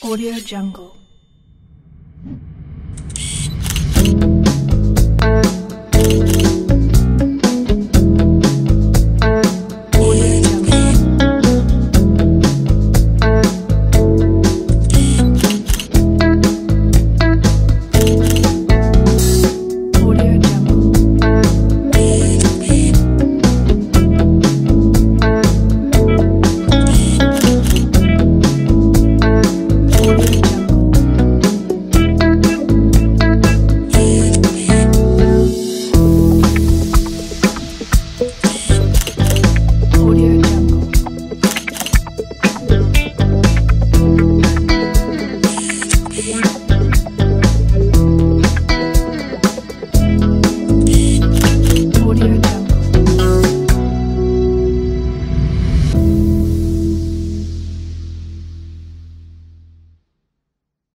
Audio Jungle one.